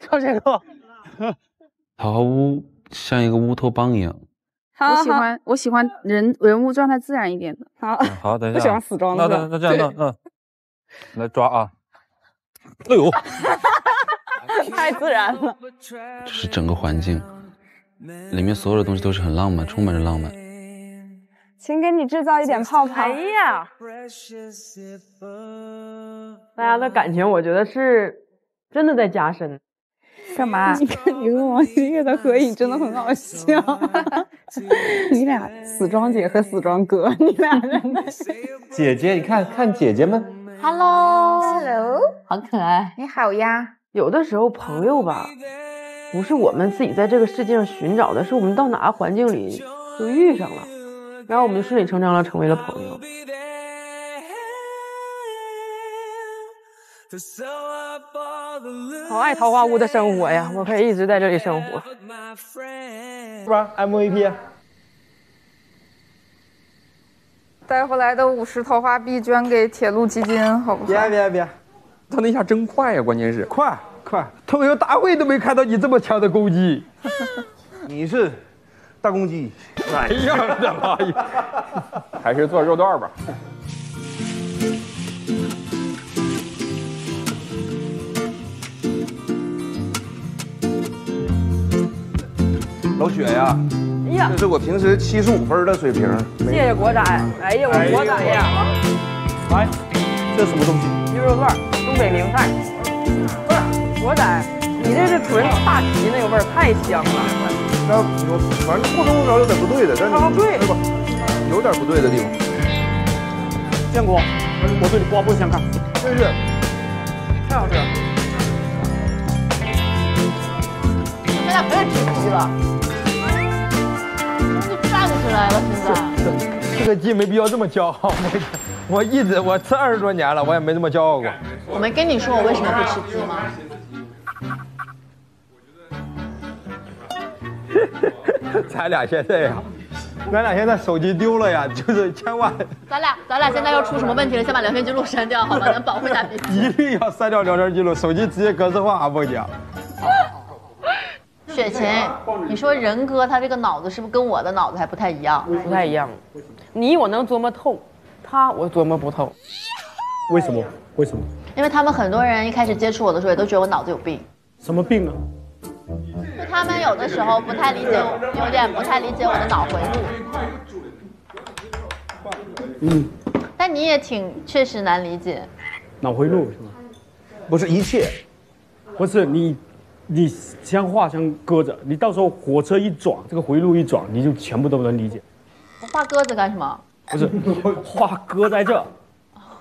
赵杰哥，桃花坞像一个乌托邦一样。我喜欢我喜欢人人物状态自然一点的。好，好，等一下。不喜欢死装的。那那那这样，那嗯，来抓啊！哎呦，太自然了。这是整个环境，里面所有的东西都是很浪漫，充满着浪漫。请给你制造一点泡泡。哎呀，大家的感情，我觉得是真的在加深。干嘛？你看你和王心月的合影真的很好笑。你俩死装姐和死装哥，你俩真的。姐姐，你看看姐姐们。Hello，Hello，好可爱。你好呀。有的时候朋友吧，不是我们自己在这个世界上寻找的，是我们到哪个环境里就遇上了。然后我们就顺理成章的成为了朋友。好爱桃花坞的生活呀！我可以一直在这里生活。是吧？MVP。带回来的五十桃花币捐给铁路基金，好不好？别别别，他那下真快呀！关键是快快，投票大会都没看到你这么强的攻击。你是。大公鸡，哎呀，我的妈呀！还是做肉段吧。老雪呀，哎呀，这是我平时七十五分的水平。谢谢国仔，哎呀，我国仔呀！来，这什么东西？鸡肉段，东北名菜。不是，国仔，你这是纯大皮那个味儿，太香了。那我反正或多或少有点不对的，但是对是吧？有点不对的地方。建国，我对你刮目相看，真是太好吃了。咱俩不要吃鸡了，来了，现在。这个鸡没必要这么骄傲。我一直我吃二十多年了，我也没这么骄傲过。我没跟你说我为什么不吃鸡吗？咱俩现在呀，咱俩现在手机丢了呀，就是千万。咱俩咱俩现在要出什么问题了，先把聊天记录删掉，好吧？咱保护一下彼此。一定要删掉聊天记录，手机直接格式化，我跟你讲。雪琴，你说仁哥他这个脑子是不是跟我的脑子还不太一样？不太一样。你我能琢磨透，他我琢磨不透。为什么？为什么？因为他们很多人一开始接触我的时候，也都觉得我脑子有病。什么病呢？就他们有的时候不太理解我，有点不太理解我的脑回路。嗯，但你也挺确实难理解。脑回路是吗？不是一切，不是你，你先画先搁着，你到时候火车一转，这个回路一转，你就全部都能理解。我画鸽子干什么？不是，画鸽在这。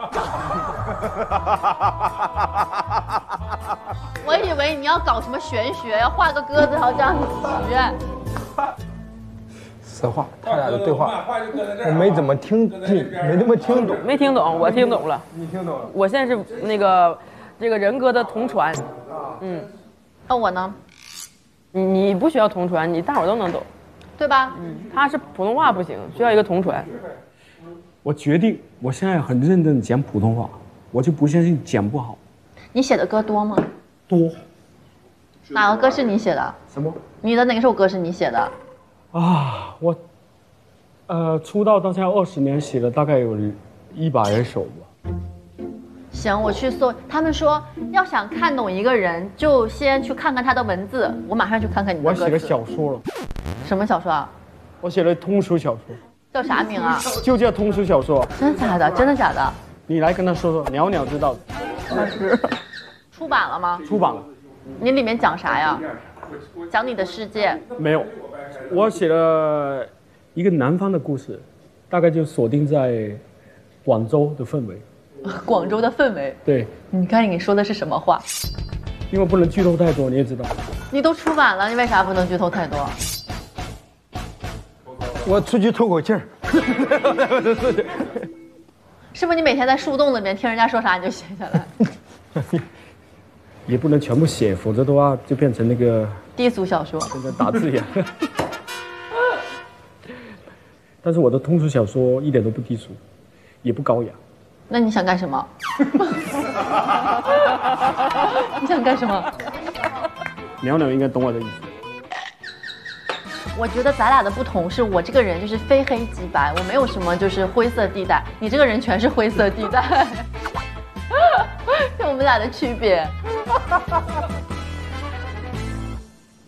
我以为你要搞什么玄学，要画个鸽子，然后这样子学。实话，他俩的对话，我没怎么听进，没那么听懂。没听懂，我听懂了。你听懂了？我现在是那个这个人哥的同传。嗯，那我呢？你你不需要同传，你大伙都能懂，对吧？嗯，他是普通话不行，需要一个同传。我决定，我现在很认真讲普通话，我就不相信讲不好。你写的歌多吗？多。哪个歌是你写的？什么？你的哪首歌是你写的？啊，我，呃，出道到现在二十年，写了大概有一百首吧。行，我去搜。他们说，要想看懂一个人，就先去看看他的文字。我马上去看看你的。我写个小说了。什么小说啊？我写了通俗小说。叫啥名啊？就叫通俗小说。真的假的？真的假的？你来跟他说说，袅袅知道。那是。出版了吗？出版了。你里面讲啥呀？讲你的世界。没有，我写了一个南方的故事，大概就锁定在广州的氛围。广州的氛围。对。你看你说的是什么话？因为不能剧透太多，你也知道。你都出版了，你为啥不能剧透太多？我出去透口气儿，是不是你每天在树洞里面听人家说啥你就写下来？也不能全部写，否则的话就变成那个低俗小说，跟打字一样。但是我的通俗小说一点都不低俗，也不高雅。那你想干什么？你想干什么？鸟鸟应该懂我的意思。我觉得咱俩的不同是我这个人就是非黑即白，我没有什么就是灰色地带，你这个人全是灰色地带，是我们俩的区别。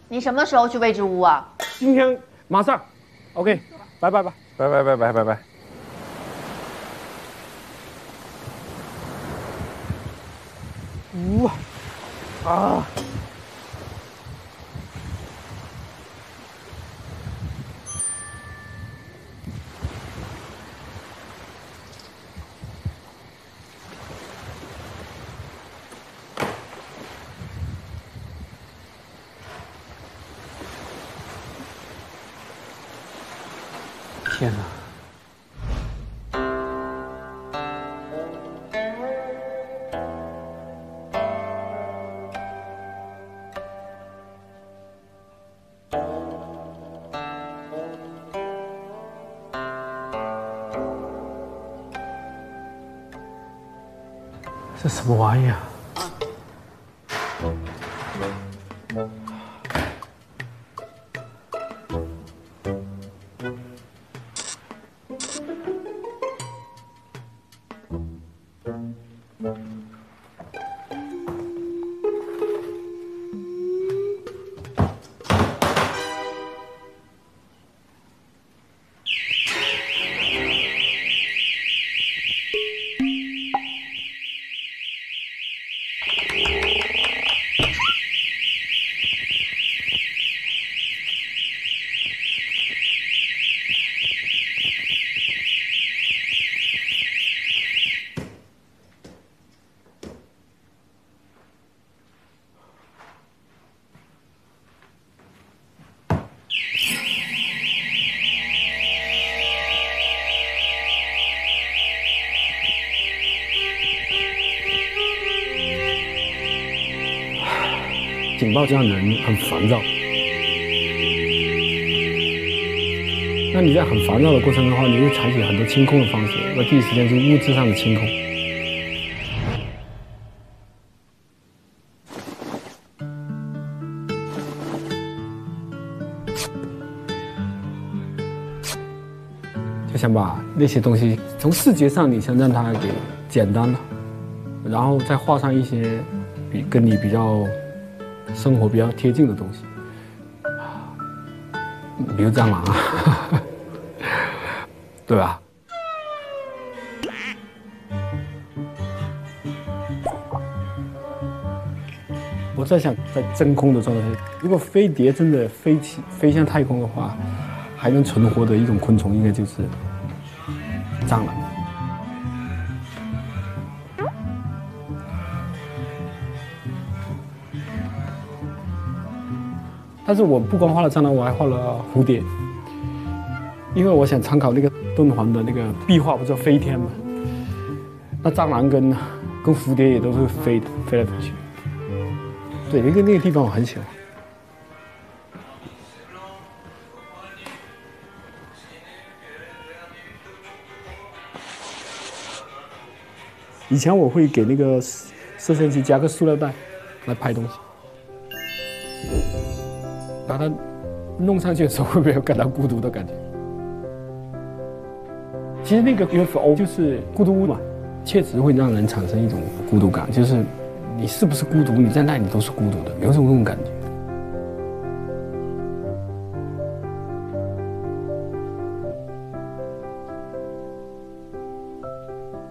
你什么时候去未知屋啊？今天马上，OK，拜拜吧，拜拜拜拜拜拜。哇啊！什么玩意儿？警报这样的人很烦躁。那你在很烦躁的过程的话，你会采取很多清空的方式。那第一时间是物质上的清空。就想把那些东西从视觉上，你想让它给简单了，然后再画上一些比跟你比较生活比较贴近的东西，比如蟑螂啊，对吧？我在想，在真空的状态下，如果飞碟真的飞起飞向太空的话，还能存活的一种昆虫，应该就是蟑螂。但是我不光画了蟑螂，我还画了蝴蝶，因为我想参考那个敦煌的那个壁画，不是飞天吗？那蟑螂跟跟蝴蝶也都是飞的，飞来飞去。对，那个那个地方我很喜欢。以前我会给那个摄像机加个塑料袋来拍东西。把它弄上去的时候，会不会有感到孤独的感觉？其实那个 UFO 就是孤独屋嘛，确实会让人产生一种孤独感，就是你是不是孤独？你在那里都是孤独的，有种那种感觉。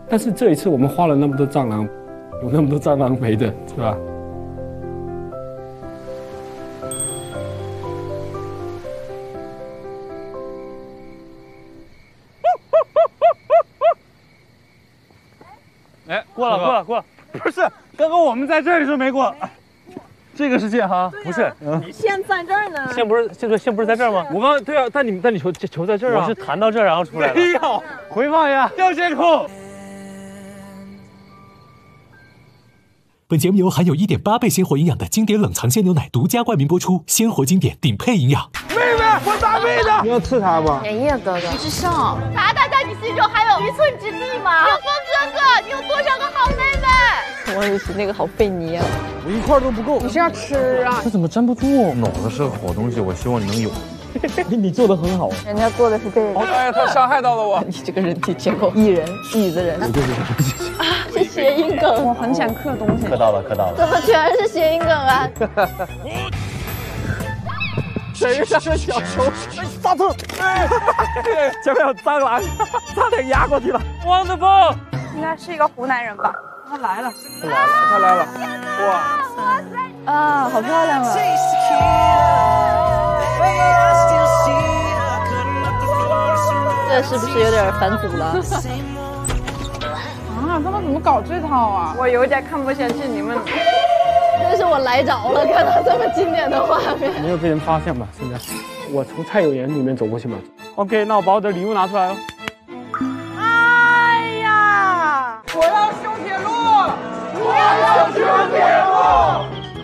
但是这一次我们花了那么多蟑螂，有那么多蟑螂没的，是吧？过了过了过了，不是，刚刚我们在这儿的时候没过，这个是线哈，不是，线在这儿呢。线不是这个线不是在这儿吗？我刚对啊，但你但你球球在这儿啊，我是弹到这儿然后出来的。没有，回放一下，调监控。本节目由含有一点八倍鲜活营养的经典冷藏鲜牛奶独家冠名播出，鲜活经典顶配营养。妹妹，我打妹子，你要刺他不？爷爷哥哥，不是上，打打打在你心中还有一寸之地吗？有风哥哥，你有多少个好妹妹？王雨琦那个好费泥啊，我一块都不够。你是要吃啊？这怎么粘不住？脑子是个好东西，我希望你能有。你你做的很好，人家做的是这个。哎呀，他伤害到了我。你这个人体结构，蚁人，蚁的人。啊，是谐音梗。我很想刻东西。刻到了，刻到了。怎么全是谐音梗啊？谁上个小球？刹车！哎，前面有蟑螂，差点压过去了。Wonderful！，应该是一个湖南人吧？他来了，他来了，他来了！哇！哇塞！啊，好漂亮啊！这是不是有点反祖了？啊，他们怎么搞这套啊？我有点看不下去你们。我来着了，看到这么经典的画面。没有被人发现吧？现在，我从菜友岩里面走过去嘛。OK，那我把我的礼物拿出来了。哎呀！我要修铁路！我要修铁路！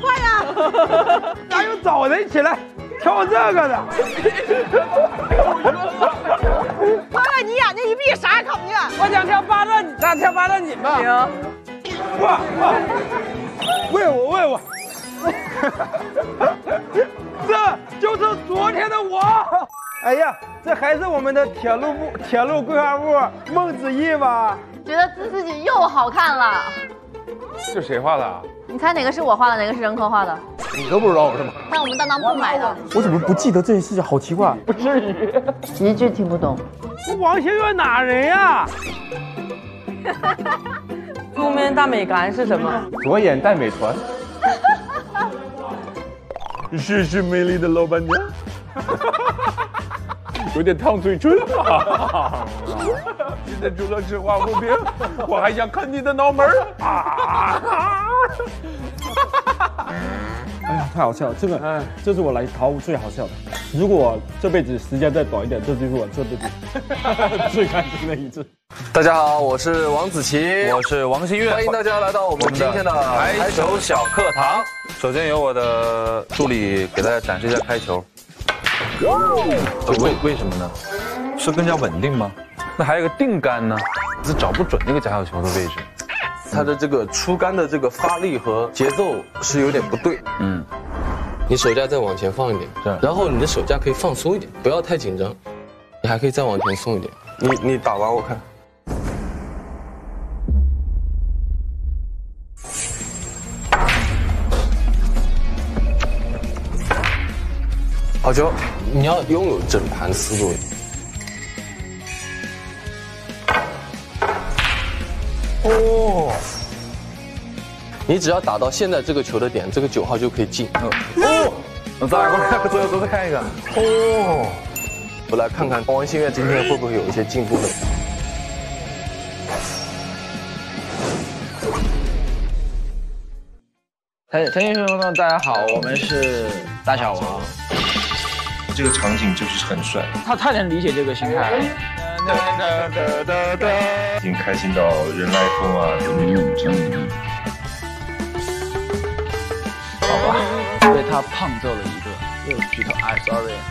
快呀！哪有找人起来跳这个的？哥哥，你眼睛一闭，啥也看不见。我想跳八段，咱跳八段锦吧。行。哇哇！喂我喂我！这就是昨天的我。哎呀，这还是我们的铁路部铁路规划部孟子义吧？觉得自自己又好看了。这谁画的？你猜哪个是我画的，哪个是任科画的？你都不知道是吗？在我们当当铺买的。我怎么不记得这件事情？好奇怪。不至于。一句听不懂。王馨月哪人呀？后面大美干是什么？左眼戴美团。是是美丽的老板娘。有点烫嘴唇。今天除了吃华夫饼，我还想啃你的脑门儿。哎呀，太好笑了！这个，哎，这是我来桃屋最好笑的。如果这辈子时间再短一点，这就是我这辈子最开心的一次。大家好，我是王子琪，我是王馨月，欢迎大家来到我们今天的排球小课堂。首先由我的助理给大家展示一下开球。为为什么呢？是更加稳定吗？那还有个定杆呢，是找不准那个假小球的位置。它的这个出杆的这个发力和节奏是有点不对。嗯，你手架再往前放一点，对，然后你的手架可以放松一点，不要太紧张。你还可以再往前松一点。你你打完我看。好球！你要拥有整盘思路。哦，你只要打到现在这个球的点，这个九号就可以进。哦，再来过来，最后再看一个。哦，我来看看王新月今天会不会有一些进步呢？陈陈先生们，大家好，我们是大小王。这个场景就是很帅，他太能理解这个心态了。已经开心到人来疯啊！好吧，被他胖揍了一顿，又剧透，I'm sorry。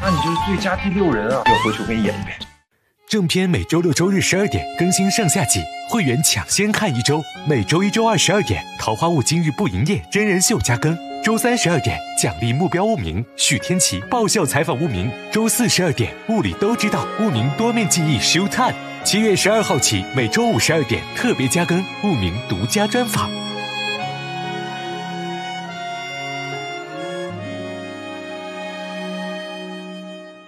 那你就是最佳第六人啊！要回去我给你演一遍。正片每周六周日十二点更新上下集，会员抢先看一周。每周一、周二十二点，《桃花坞今日不营业》真人秀加更。周三十二点，奖励目标物名许天琪爆笑采访物名。周四十二点，物理都知道物名多面记忆 show time。七月十二号起，每周五十二点特别加更物名独家专访。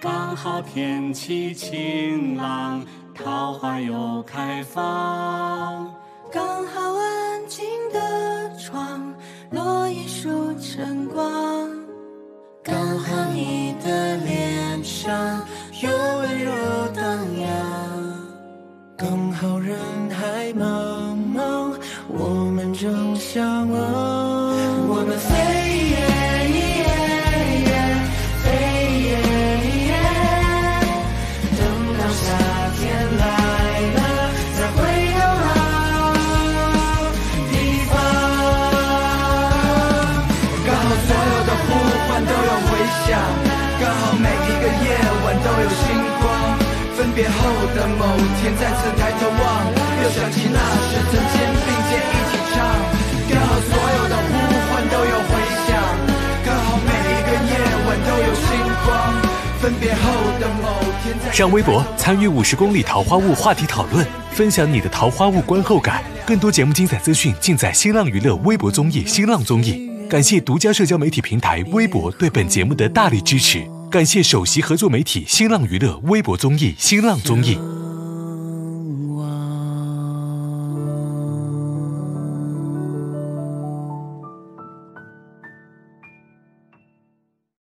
刚好天气晴朗，桃花又开放。刚好安静的窗，落一束晨光。刚好你的脸上有温柔荡漾。刚好人海茫茫，别后的某天，再次抬头望，又想起那时曾肩并肩一起唱。刚好所有的呼唤都有回响，刚好每一个夜晚都有星光。分别后的某天，上微博参与五十公里桃花坞话题讨论，分享你的桃花坞观后感。更多节目精彩资讯尽在新浪娱乐微博综艺、新浪综艺。感谢独家社交媒体平台微博对本节目的大力支持。感谢首席合作媒体新浪娱乐微博综艺、新浪综艺。